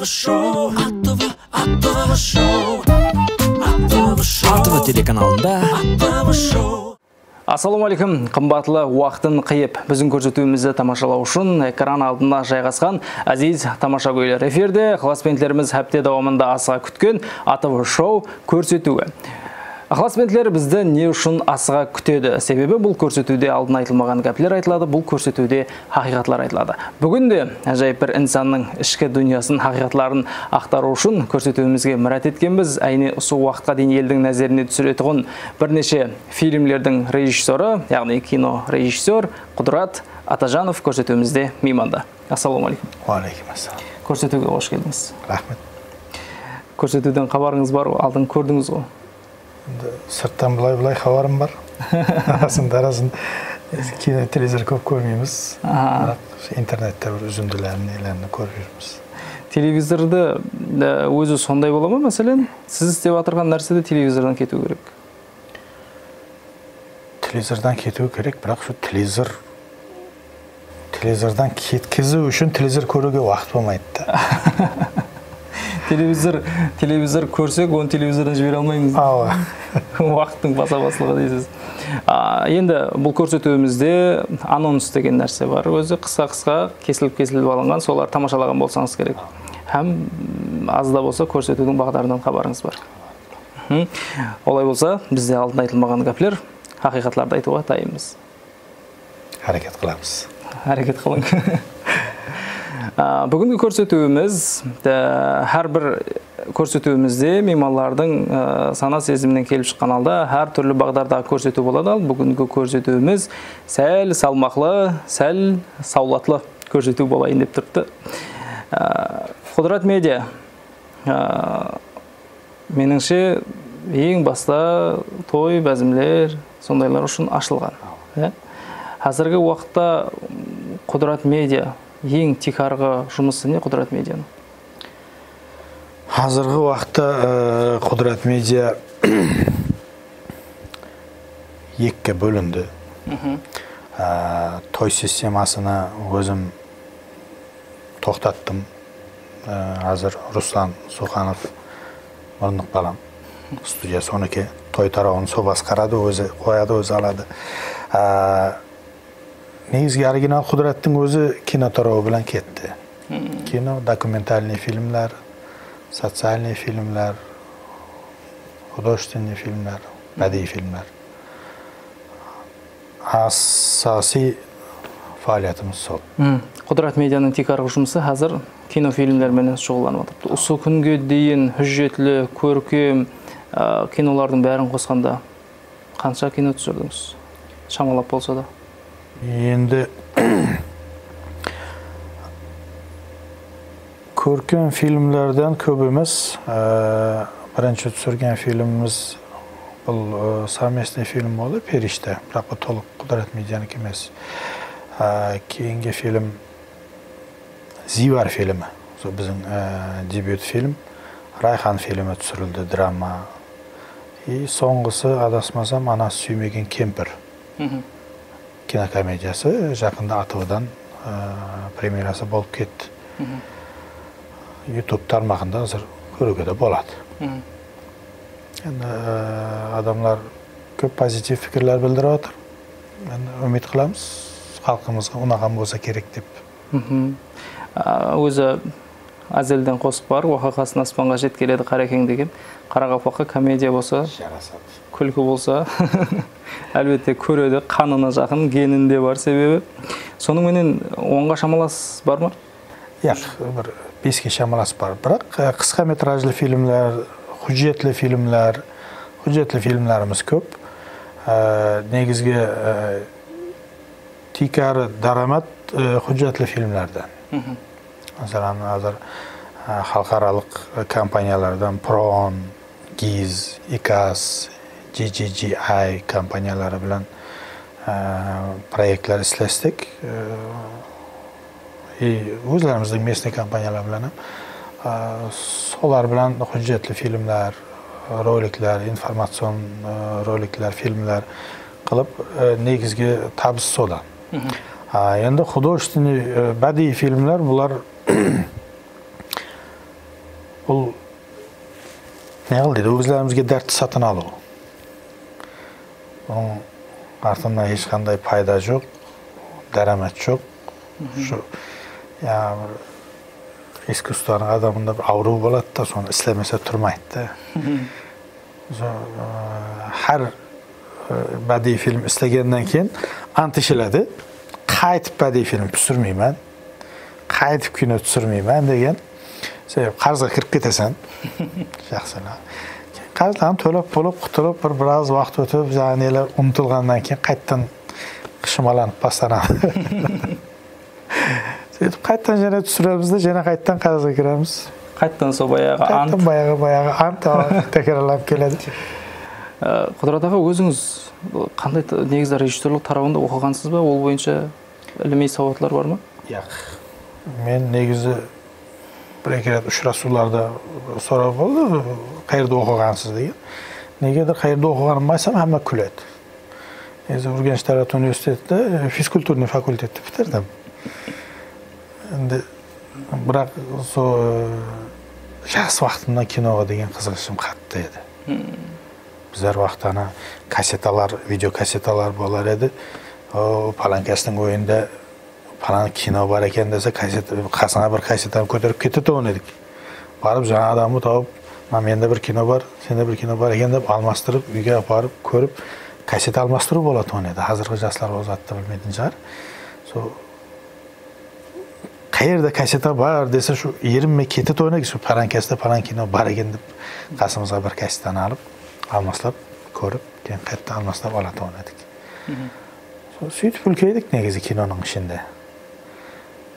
Атово шоу, Атово, Атово шоу, Атово шоу, АТВ телеканалында. Атово шоу. ассалаумағалейкум қымбатлы уақытын қиып біздің көрсетуімізді тамашалау үшін экран алдына жайғасқан әзиз тамаша көйлер эфирде ықыласпенділеріміз хәпте давамында асыға күткен атв шоу көрсетуі. Ықыласпенділер бізді не үшін асыға күтеді? Себебі бұл көрсетуде алдын айтылмаған гәплер айтылады бұл көрсетуде хақиқатлар айтылады. Бүгін де әжайып бір инсанның ішкі дүниясын хақиқатларын ақтару үшін көрсетуімізге мұрат еткенбіз. Әйне осы уақытқа дейін елдің нәзеріне түсіретұғын бірнеше фильмлердің режиссері яғни кино режиссер құдырат атажанов көрсетуімізде мейманда ассалаумағалейкум уағалейкум ассалам көрсетуге қош келдіңіз. Рахмет. Көрсетуден хабарыңыз бар ғой алдын көрдіңіз ғой. Енді сырттан былай былай хабарым бар арасында арасында кино телевизор көп көрмейміз бірақ интернетте бір үзінділерін нелерін көріп жүрміз телевизорды өзі сондай бола ма мәселен сіз істеп жатырған нәрседе телевизордан кету керек телевизордан кету керек бірақ şu телевизор телевизордан кеткізу үшін телевизор көруге уақыт болмайды да телевизор телевизор көрсек оны телевизордан жібере алмаймыз. Ау. Уақыттың баса басылығы дейсіз. А, енді бұл көрсетуімізде анонс деген нәрсе бар. Өзі қысқа қысқа кесіліп кесіліп алынған солар тамашалаған болсаңыз керек. Һәм аз да болса көрсетудің бағдарынан хабарыңыз бар. Олай болса бізде алдын айтылмаған гәплер хақиқатларды айтуға дайынбыз. Әрекет қыламыз. Әрекет қылың А, бүгінгі көрсетуіміз әрбір көрсетуімізде меймандардың сана сезімінен келіп шыққан алда әр түрлі бағдардағы көрсету болады ал бүгінгі көрсетуіміз сәл салмақлы сәл саулатлы көрсету болайын деп тұрыпты құдырат медиа меніңше ең баста той бәзімлер сондайлар үшін ашылған қазіргі уақытта құдырат медиа ең тикарғы жұмысы не құдырат медианың? Қазіргі уақытта ә, құдірет медиа екіге бөлінді. Ә, той системасына өзім тоқтаттым. Ә, қазір руслан суханов мұрындық балам студия соныкі той тарауын сол басқарады өзі қояды өзі алады. Ә, негізгі оригинал құдіреттің өзі кино тарауы білән кетті кино документальный фильмлер социальный фильмлер художественный фильмлер бәдii фильмлер асаси фаалиятымыз сол құдырат медианың тикарғы жұмысы қазір кинофильмдермен шұғылданып жатыр осы күнге дейін хүжетлі көркем кинолардың бәрін қосқанда қанша кино түсірдіңіз шамалап болса да енді көркем фильмлерден көп емес Ә, бірінші түсірген фильміміз бұл ә, совместный фильм болды періште бірақ бұл толық құдірет медианікі емес Ә, фильм зивар фильмі сол біздің дебют фильм райхан фильмі түсірілді драма и соңғысы адасмасам анасы сүймеген кемпір кинокомедиясы жақында атвдан ә, премьерасы болып кетті ютуб тармағында қазір көруге де болады енді ә, адамдар көп позитив пікірлер білдіріп жатыр енді үміт қыламыз халқымызға ұнаған болса керек деп өзі әзелден қосып бар уақақасын аспанға жеткеледі қарекең деген қарақалпаққа комедия болса жарасады күлкі болса әлбетте көреді қанына жақын генінде бар себебі. Соныңменен онға шамалас бар ма? Иә бір беске шамалас бар. Бірақ ә, қысқа метражды фильмлер хужетлі фильмлер хужетлі фильмлеріміз көп. Ә, негізгі ә, тикары дарамат ә, хужетлі фильмлерден. Мәселен қазір халықаралық компаниялардан прон гиз икас GGGI kompaniyalari bilan e, proyektlar ishlashdik. E, и o'zlarimizni местный kompaniyalar bilan ham e, solar bilan hujjatli filmlar roliklar informatsion roliklar filmlar qilib negizgi tabs solar mm-hmm. endi художественный badiiy filmlar bular bu nima deydi o'zlarimizga dardni satın olib artimdan hech qanday foyda yo'q daromad yo'q. Mhm. Shu искусствоны адамында бір ауру болады да соны істемесе тұрмайды да һәр бәдii фильм істегеннен кейін ант ішіледі қайтып бәдii фильм түсірмеймін қайтып кино түсірмеймін деген себебі қарызға кіріп кетесің жақсы shaxsan qarzlarni to'lab bo'lib qutulib bir biroz vaqt o'tib жаңағы nelar unutilgandan keyin qaytadan qishimalanib boshlanadi сөйтіп қайтадан жаңа түсіреміз да жаңа қайтадан қарызға кіреміз қайтадан сол баяғы ант қайтадан баяғы баяғы ант тәкрарланып келеді құдырат аға өзіңіз қандай негізі режиссерлік тарауында оқығансыз ба ол бойынша іліми сауатлар бар ма жоқ мен негізі бір екі рет ұшырасуларда сұрап болды қайерде оқығансыз деген негедір қайерде оқығанымды айтсам hamma күледі негізі урганч davlat университетінде физкультурный факультетті бітірдім енді бірақ сол жас уақытымда киноға деген қызығышым қатты еді біздер уақытта ана кассеталар видеокассеталар болар еді о паланкасының ойында палан кино бар екен десе кассета қасыңа бір кассетаны көтеріп кете тұғын едік барып жаңа адамды тауып мына менде бір кино бар сенде бір кино бар екен деп алмастырып үйге апарып көріп кассета алмастыру болатын еді қазіргі жастар ол затты білмейтін шығар сол қай кассета бар десе шу ерінмей кетеді ойнайды шу паланкасында палан кино бар екен деп қасымызға бір кассетаны алып алмастырып көріп кейін қайтадан алмастырып алатын едік сөйтіп үлкейдік негізі киноның ішінде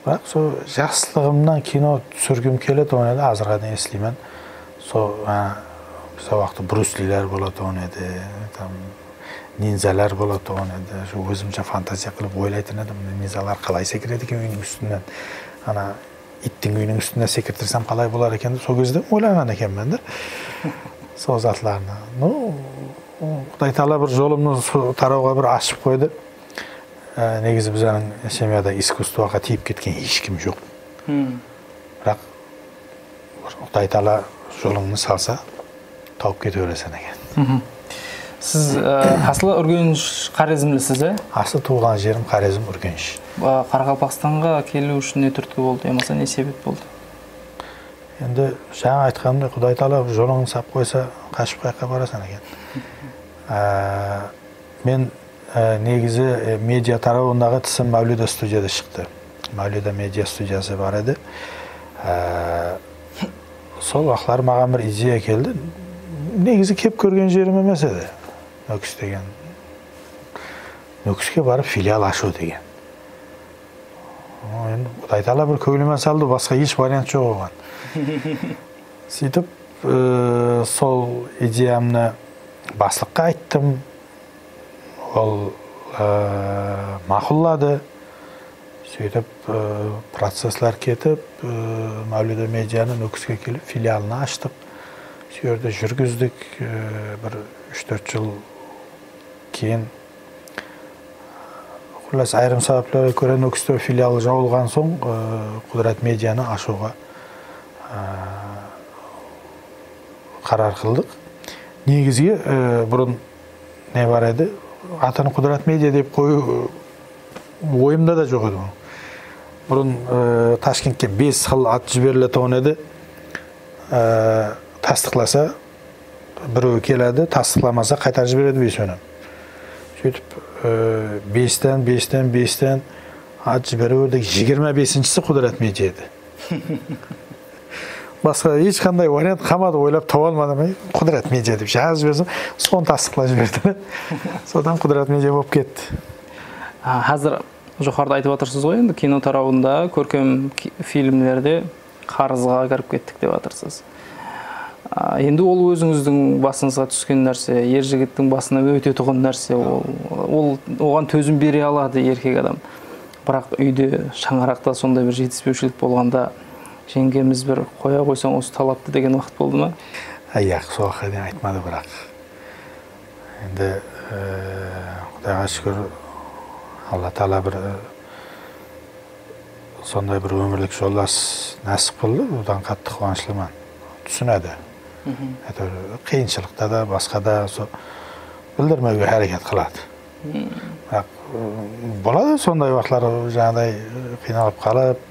бірақ сол жақсылығымнан кино түсіргім келеді оны еді азырға дейін естимін сол сол уақытта бруслилер болатын еді там ниндзялар болатын еді өзімше фантазия қылып ойлайтын едім. Ниндзялар қалай секіреді екен үйдің үстінен. Ана иттің үйінің үстіне секіртірсем қалай болар екен деп сол кезде ойлаған екенмін да сол затларны ну құдай тағала бір жолымды тарауға бір ашып қойды. Ә, негізі біздің семьяда искусствоға тиіп кеткен ешкім жоқ бірақ құдай тағала жолыңды салса тауып кете бересің екен сіз асылы үргеніш хорезмлісіз иә асыл туған жерім хорезм үргеніш қарақалпақстанға келу үшін не түрткі болды болмаса не себеп болды енді жаңа айтқанымдай құдай тағала жолыңды салып қойса қашып қай жаққа барасың екен ә, мен ә, негізі медиа тарауындағы тісім мәулида студияда шықты. Мәулида медиа студиясы бар еді. Ә, сол уақытлары маған бір идея келді. Негізі кеп көрген жерім емес еді. Нөкіс деген. Нөкіске барып филиал ашу деген. Енді құдай тағала бір көңіліме салды басқа еш вариант жоқ оған. Сөйтіп ә, сол идеямны бастыққа айттым. Ол ә, мақұлдады сөйтіп ә, процесслар кетіп ә, мәулида медианы нөкіске келіп филиалын аштық. Сол жерде жүргіздік бір үш төрт жыл кейін. Құлас айрым себептерге көрә нөкістер филиалы жабылған соң құдірет медианы ашуға қарар қылдық. Негізгі бұрын не бар еді? Атын құдірет медиа деп қою ойымда да жоқ еді бұрын ташкентке бес xil ат жіберілетін еді. Тастықласа біреуі келеді тастықламаса қайтарып жібереді бесеуін сөйтіп бестен бестен бестен ат жіберіп жиырма бесіншісі құдірет медиа еді. басқа ешқандай вариант қалмады ойлап таба алмадым. Құдірет медиа деп жазып жіберсем соны тастықлап жіберді. Содан құдірет медиа болып кетті. Қазір жоғарыда айтып жатырсыз ғой енді кино тарауында көркем фильмдерде қарызға кіріп кеттік деп жатырсыз енді ол өзіңіздің басыңызға түскен нәрсе ер жігіттің басына өте тұғын нәрсе ол ол оған төзім бере алады еркек адам. Бірақ үйде шаңырақта сондай бір жетіспеушілік болғанда жеңгеміз бір қоя қойсаң осы талапты деген уақыт болды ма? Жоқ сол уақытқа дейін айтмады бірақ. Енді құдайға шүкір алла тағала бір сондай бір өмірлік жолдас нәсіп қылды. Одан қатты қуаныштымын. Түсінеді. Әйтеуір қиыншылықта да басқа да сол білдірмеуге әрекет қылады. Бірақ болады сондай уақытлар жаңағыдай қиналып қалып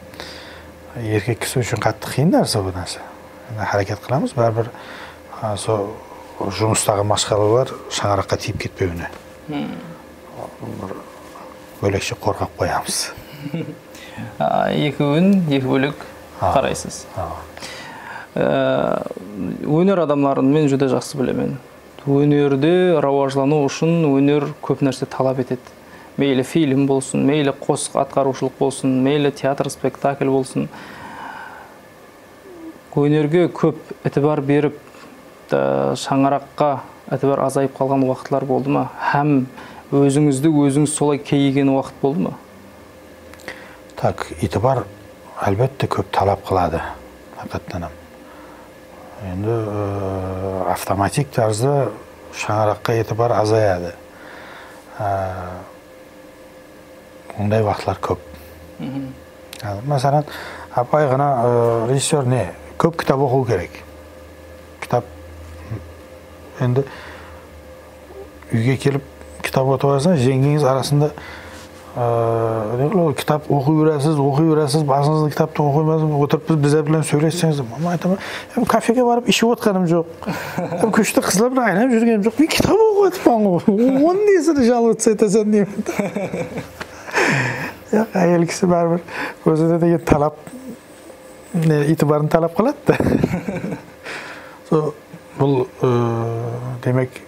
еркек кісі үшін қатты қиын нәрсе бұл нәрсе әрекет қыламыз бәрібір сол жұмыстағы машқаралар шаңыраққа тиіп кетпеуіне. Бір бөлекше қорғап қоямыз. Екеуін екі бөлек қарайсыз. Ә, өнер адамдарын мен жүдә жақсы білемін. Өнерде рауажлану үшін өнер көп нәрсе талап етеді. Мейлі фильм болсын мейлі қос атқарушылық болсын мейлі театр спектакль болсын. Өнерге көп ітібар беріп шаңыраққа ітібар азайып қалған уақытлар болды ма? Һәм өзіңізді өзіңіз солай кейіген уақыт болды ма? Так итібар әлбетте көп талап қылады hakikaten енді ә, автоматик tarzda шаңыраққа итібар азаяды. Ә, ондай уақытлар көп. Мәселен апай ғана ә, режиссер не көп кітап оқу керек. Кітап енді үйге келіп кітап оқып алсаң жеңгеңіз арасында қылады, кітап оқи бересіз оқи бересіз басыңызда кітапты оқи бересіз отырып біз bilan сөйлессеңіз мама айтамын "Е, кафеге барып ішіп отқаным жоқ көшеде қыздар bilan айналып жүргенім жоқ мен кітап оқып жатырмын ғой оның несіне жаловаться етесің деймін әйел кісі бәрібір өзіне деген талап не итібарын талап қылады да сол бұл демек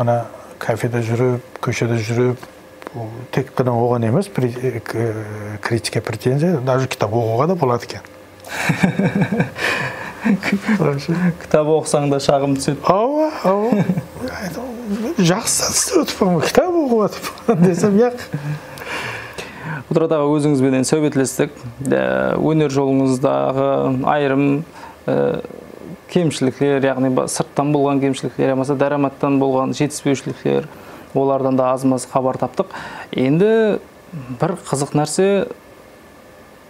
ана кафеде жүріп көшеде жүріп бұл тек қана оған емес критика претензия даже кітап оқуға да болады екен кітап оқысаң да шағым түседі ооба ооба айтамын, жақсы істеп отырмын кітап оқып жатырмын десем жоқ құдырат аға өзіңізбенен сөйлетлестік Ә, өнер жолыңыздағы айрым кемшіліктер яғни сырттан болған кемшіліктер болмаса дараматтан болған жетіспеушіліктер олардан да аз маз хабар таптық. Енді бір қызық нәрсе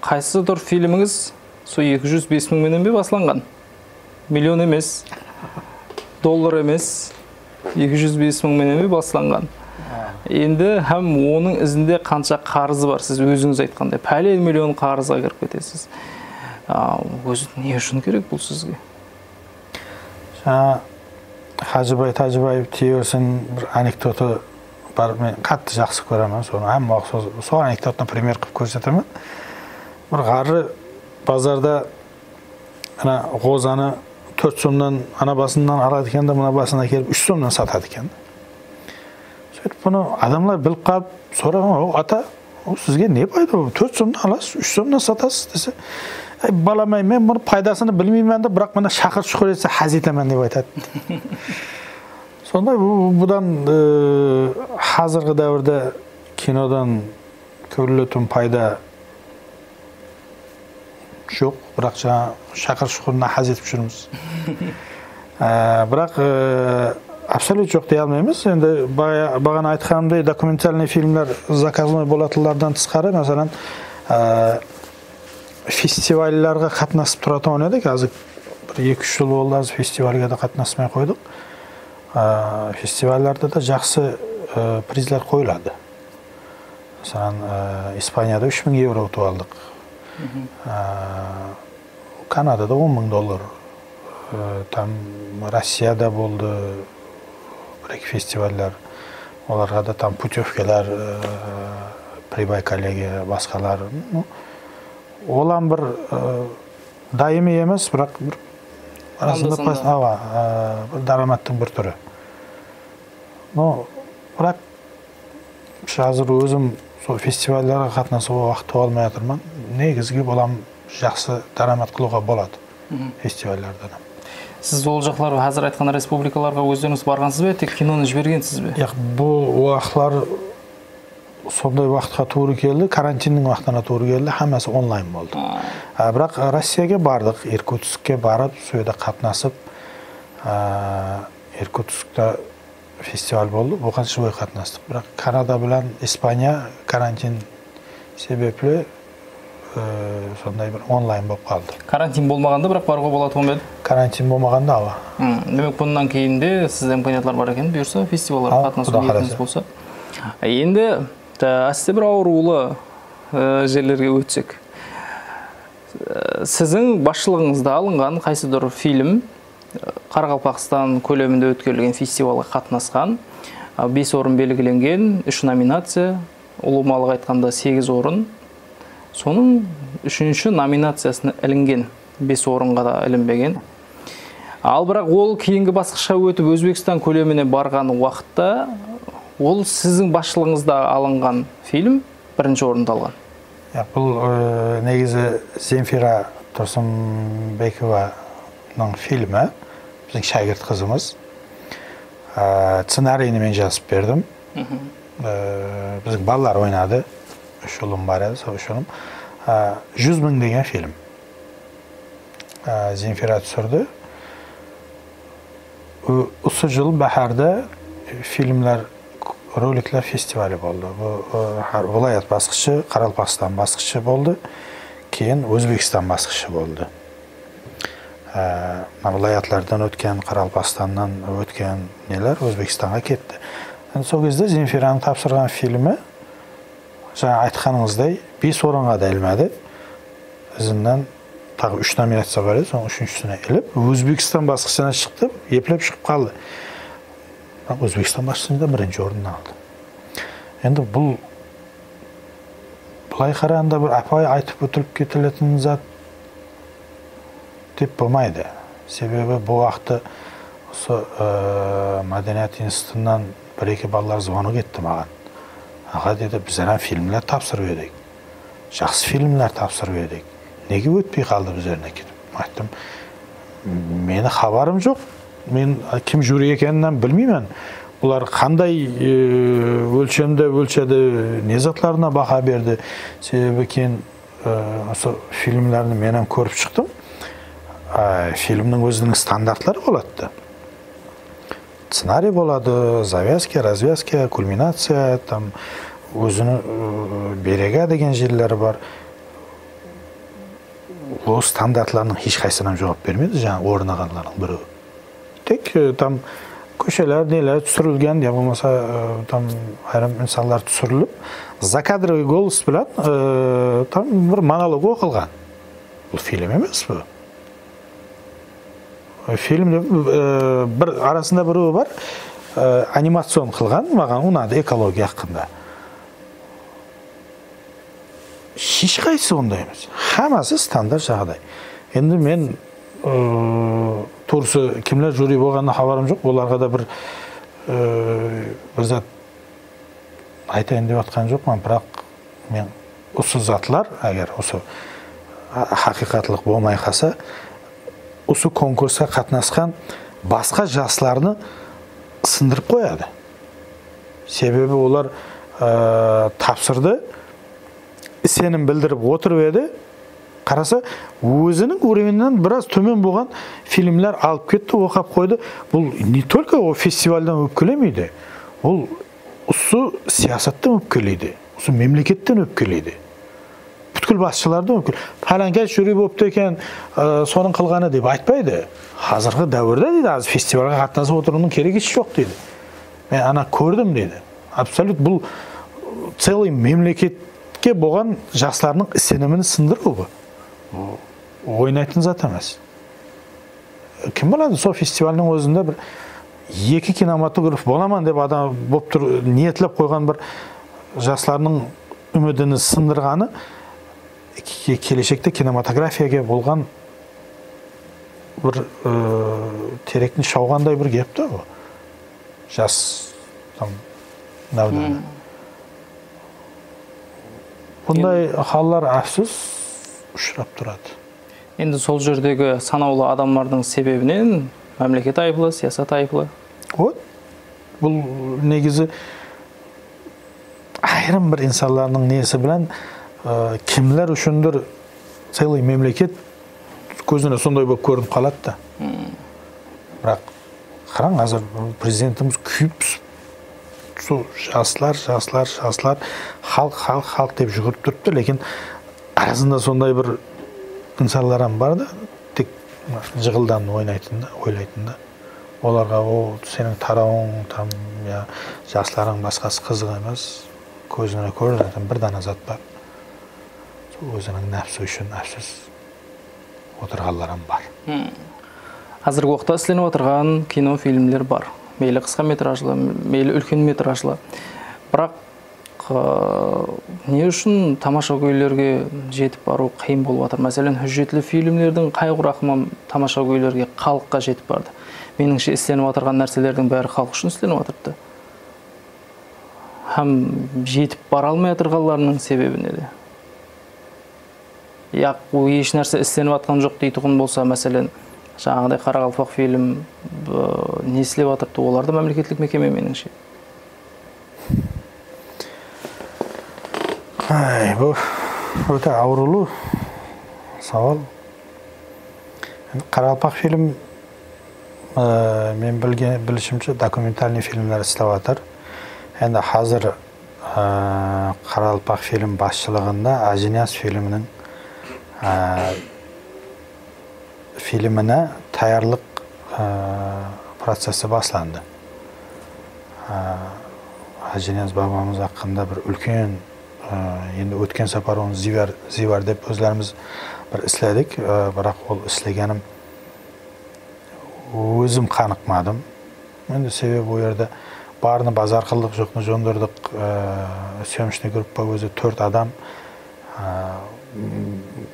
қайсыдыр фильміңіз сол 205 мыңменен бе басыланған миллион емес доллар емес 205 мыңменен бе басыланған енді һәм оның ізінде қанша қарызы бар? Сіз өзіңіз айтқандай пәлен миллион қарызға кіріп кетесіз. Өзі не үшін керек бұл сізге? Жаңа хажыбай тәжібаев тие берсін бір анекдоты бар. Мен қатты жақсы көремін соны уақыт сол, сол анекдотны пример қылып көрсетемін. Бір қары базарда ана қозаны төрт сомнан ана басынан алады екен да мына басына келіп үш сомнан сатады екен сөйтіп бұны адамдар біліп қалып сұраған о ата ол сізге не пайда ол төрт сомнан аласыз үш сомнан сатасыз десе ей балам ай мен бұны пайдасын білмеймін да бірақ мына шақыр шұқыр етсе хаз етемін деп айтады сондай бұ- бұдан ә, қазіргі дәуірде кинодан көрілетін пайда жоқ бірақ жаңа шақыр шұқырына хаз етіп жүрміз Ә, бірақ ә, абсолют жоқ дей алмаймыз енді бағана айтқанымдай документальный фильмдер заказной болатындардан тысқары мәселен ә, фестивальдарға қатынасып тұратын ойнадық қазір бір екі үш жыл болды аз фестивальге де қатынаспай қойдық ә, фестивальдерде де жақсы ә, призлер қойылады мәселен ә, испанияда үш мың евро ұтып алдық ә, канадада он мың доллар ә, там россияда болды екі фестивальдер оларға да там путевкалар прибайкалеге басқалар ну, олан бір даими емес бірақ бір ооба бір дараматтың бір түрі но бірақ қазір өзім сол фестивальдарға қатынасуға уақыт таба алмай жатырмын негізгі балам жақсы дарамат қылуға болады фестивальдардан сіз ол жақтарға қазір айтқан республикаларға өздеріңіз барғансыз ба тек киноны жібергенсіз бе? Яқ бұл уақытлар сондай уақытқа тура келді карантиннің уақытына тура келді хаммасы онлайн болды. Ә, бірақ россияға бардық иркутскке барып сол жерде қатынасып ә, иркутскте фестиваль болды бұған живой қатынастық. Бірақ канада білән испания карантин себеплі сондай бір онлайн болып қалды. Карантин болмағанда бірақ баруға болатын болмады карантин болмағанда ава М, демек бұндан кейін де сізде имканиятлар бар екен бұйырса фестивальға Ал, қатынасу Құда ниетіңіз болса. Енді әсте бір аурулы ә, жерлерге өтсек. Ә, сіздің басшылығыңызда алынған қайсыдыр фильм қарақалпақстан көлемінде өткізілген фестивальға қатынасқан бес орын белгіленген үш номинация ұлымалық айтқанда сегіз орын соның үшінші номинациясына ілінген бес орынға да ілінбеген. Ал бірақ ол кейінгі басқышқа өтіп өзбекстан көлеміне барған уақытта ол сіздің басшылығыңызда алынған фильм бірінші орынды алған. Иә, бұл ә, негізі земфира тұрсынбекованың фильмі. Біздің шәкірт қызымыз. Ә, сценарийін мен жазып бердім. Ә, біздің балалар ойнады. shulum bari shulum yuz ming degan film. Zenfira tushirdi o'sha yil baharda filmlar roliklar festivali bo'ldi. Bu har viloyat bosqichi qoraqalpog'iston bosqichi bo'ldi. Keyin o'zbekiston bosqichi bo'ldi. Viloyatlardan o'tgan qoraqalpog'istondan o'tgan nelar o'zbekistonga ketdi. Endi yani, сол кезде земфираның жаңа айтқаныңыздай бес орынға да ілмеді. Ізінен тағы үш номинация бар еді соның үшіншісіне іліп өзбекстан басқышына шықты еплеп шығып қалды. Өзбекстан басшысында бірінші орын алды. Енді бұл былай қарағанда бір апай айтып өтіліп кетілетін зат деп болмайды. Себебі бұл уақытта осы ә, мәдениет институтынан бір екі балалар звонок етті маған. Аға деді біз ана фильмлер тапсырып едік жақсы фильмлер тапсырып едік неге өтпей қалды біздеріне кетіп айттым мені хабарым жоқ. Мен кім жюри екенін білмеймін. Бұлар қандай өлшемде өлшеді не затларына баға берді. Себебі кейін осы фильмлерді менен көріп шықтым. Фильмнің өзінің стандарттары болады сценарий болады завязка развязка кульминация там өзінің берега деген жерлері бар ол стандартлардың ешқайсысынан жауап бермеді жаңағы орнағандардың біреуі тек там көшелер нелер түсірілген я болмаса там айрым инсандар түсіріліп закадровый голос білән там бір монолог оқылған бұл фильм емес бұл фильмде э, бір арасында біреуі бар э, анимацион қылған маған ұнады экология хақында ешқайсысы ондай емес. Хаммасы стандарт жағдай. Енді мен ә, туысы кімлер жюри болғанына хабарым жоқ оларға да бір ә, бір зат айтайын деп жатқан жоқпын бірақ мен осы затлар егер осы хақиқатлық болмай қалса осы конкурсқа қатынасқан басқа жастарды сындырып қояды себебі олар ә, тапсырды сенім білдіріп отырып еді қараса өзінің уровенінен біраз төмен болған фильмлер алып кетті оқып қойды бұл не только ол фестивальдан өпкелемейді ол осы саясаттан өпкелейді осы мемлекеттен өпкелейді бүткіл басшылардан өпкел пәләнкәс жюри болыпты екен ә, соның қылғаны деп айтпайды қазіргі дәуірде дейді аз фестивальға қатынасып отырудың керегі жоқ дейді мен ана көрдім дейді абсолют бұл целый мемлекетке болған жастардың сенімін сындыру бұл ойнайтын зат емес кім біледі сол фестивальдің өзінде бір екі кинематограф боламын деп адам болып тұр ниетлеп қойған бір жастардың үмітін сындырғаны келешекте кинематографияға болған бір ә, теректің шауғандай бір та бұл жас там дәуданы бұндай халалар әфсіз ұшырап тұрады енді сол жердегі санаулы адамдардың себебінен мемлекет айыплы саясат айыплы вот бұл негізі айрым бір инсанлардың несі білән ә, кімлер үшіндір целый мемлекет көзіне сондай болып көрініп қалады да бірақ қараң қазір президентіміз күйіп түсіп сол жастар жастар жастар халық халық халық деп жүгіріп тұрыпты лекин арасында сондай бір инсандар ham бар да тек жығылдан ойнайтын да ойлайтын да оларға о сенің тарауың там я жақсыларың басқасы қызық емес көзіне көрінетін бір дана зат бар өзінің нәпсі үшін әпсіз отырғандар ham бар қазіргі уақытта істелініп отырған кино фильмдер бар мейлі қысқа метражлы мейлі үлкен метражлы бірақ не үшін тамаша көйлерге жетіп бару қиын болып жатыр мәселен хюджетлі фильмдердің қай рахымы тамаша көйлерге халыққа жетіп барды меніңше істеніп отырған нәрселердің бәрі халық үшін істелініп жатырды һәм жетіп бара алмай отырғанларының себебі неде яқ еш нәрсе істеніп жатқан жоқ дейтұғын болса мәселен жаңағыдай қарақалпақ фильм не істеп жатырды олар да мемлекеттік мекеме меніңше. Бұл өте аурулы сауал. Қарақалпақ фильм ә, мен білген білішімше документальный фильмдер істеп жатыр енді қазір ә, қарақалпақ фильм басшылығында ажинияз фильмінің ә, фильміне таярлық ә, процесі басланды ә, бабамыз haqqында бір үлкен енді өткен сапар оны зивар, зивар деп өзлеріміз бір істедік. Ә, бірақ ол істегенім өзім қанықмадым енді себебі ол жерде барыны базар қылдық жоқны жондырдық. Ә, съемочный группа өзі төрт адам. Ә,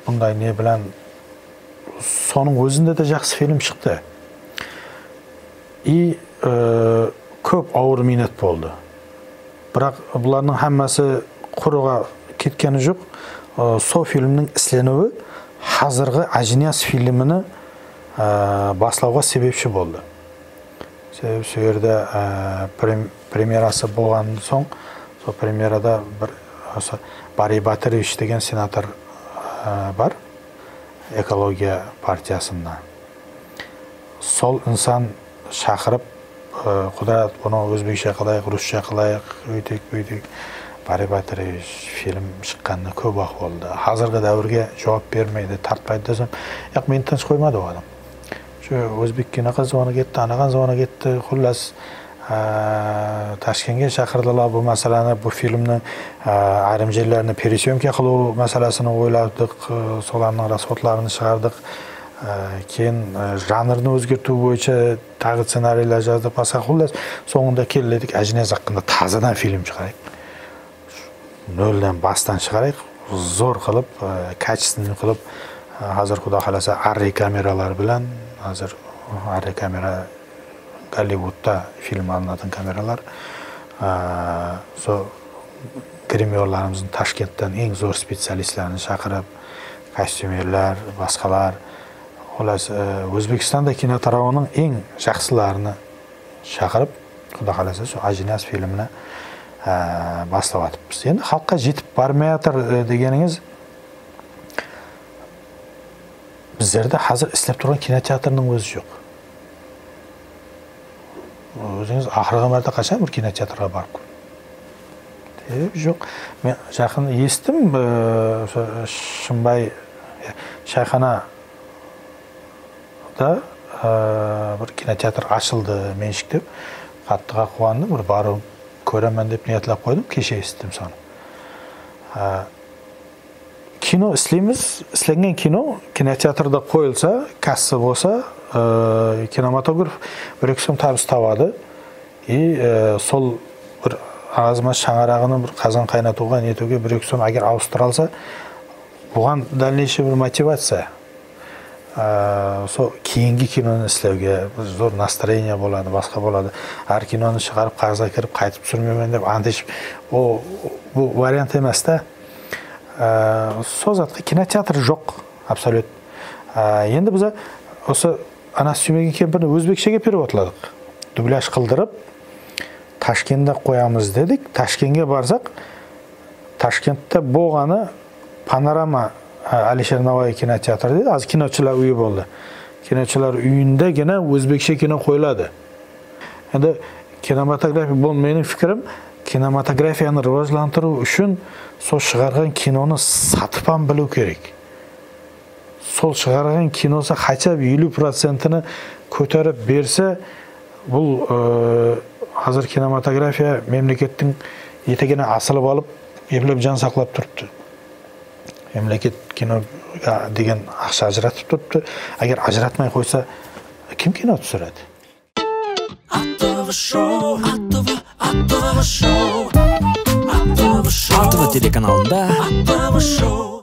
бұндай не білән соның өзінде де жақсы фильм шықты и ә, көп ауыр минет болды. Бірақ бұлардың хаммасы құрыға кеткені жоқ. Ә, сол фильмнің ісленуі қазіргі ажинияз фильміні ә, баслауға себепші болды. Себебі сол жерде ә, премьерасы болған соң сол премьерада бір осы бари батырович деген сенатор ә, бар экология партиясында сол инсан шақырып ә, құдай бұны өзбекше қылайық русша қылайық өйтейік бүйтейік бари батырович фильм шыққанына көп уақыт болды қазіргі дәуірге жауап бермейді тартпайды десем яқ мені тыныш қоймады ол адам өзбек киноқызы кетті анаған звоны кетті құллас ә, ташкентке шақырдылар бұл мәселені бұл фильмнің ә, айрым жерлеріне пересъемка қылу мәселесін ойладық ә, солардың расходларын шығардық ә, кейін ә, жанрны өзгерту бойынша тағы сценарийлер жаздық басқа құллас соңында келдік әжінез haqqында тазадан фильм шығарайық нөлден бастан шығарайық зор қылып ә, качественный қылып қазір құда қаласа арри камералар білән қазір арри камера голливудта фильм алынатын камералар ә, сол гримерларымыздың ташкенттен ең зор специалистлерін шақырып костюмерлер басқалар олас өзбекстанда кино тарауының ең жақсыларыны шақырып құда қаласа сол ажинас фильміне ә, бастап жатырмыз енді халыққа жетіп бармай жатыр дегеніңіз біздерде қазір Өзіңіз ақырғы мәрте қашан бір кинотеатрға барып көрдіңіз жоқ мен жақын естім ә, шымбай шайханада ә, бір кинотеатр ашылды меншіктеп қаттыға қуандым бір барып көремін деп ниетлеп қойдым кеше естідім соны кино істейміз істелген кино кинотеатрда қойылса касса болса ә, кинематограф бір екі табыс табады и ә, сол бір аз маз шаңырағын бір қазан қайнатуға нетуге бір екі сом егер ауыстыра алса бұған дальнейший бір мотивация сол кейінгі киноны істеуге зор настроение болады басқа болады әр киноны шығарып қағазға кіріп қайтып түсірмеймін деп антишіп ол бұл вариант емес та ә, сол затқа кинотеатр жоқ абсолют енді біз осы anas suymagan kampirni o'zbekchaga переводладық dublyaj qildirib toshkentda qo'yamiz dedik. Toshkentga borsak toshkentda bo'lg'ani panorama e, alisher navoiy kinoteatri deydi hozir kinochilar uyi bo'ldi. Kinochilar uyindagina o'zbekcha kino qo'yiladi. Endi kinematografiya bu meni fikrim. Kinematografiyani rivojlantirish uchun so шығарған kinoni сатып ham білу сол шығарған киносы хотя бы елу процентini көтеріп берсе бұл ә, қазір кинематография мемлекеттің етегіне асылып алып еплеп жан сақлап тұрыпты. Мемлекет киноға деген ақша ажыратып тұрыпты. Егер ажыратмай қойса кім кино түсіреді? АТВ шоу шоу. Телеканалында. Шоу.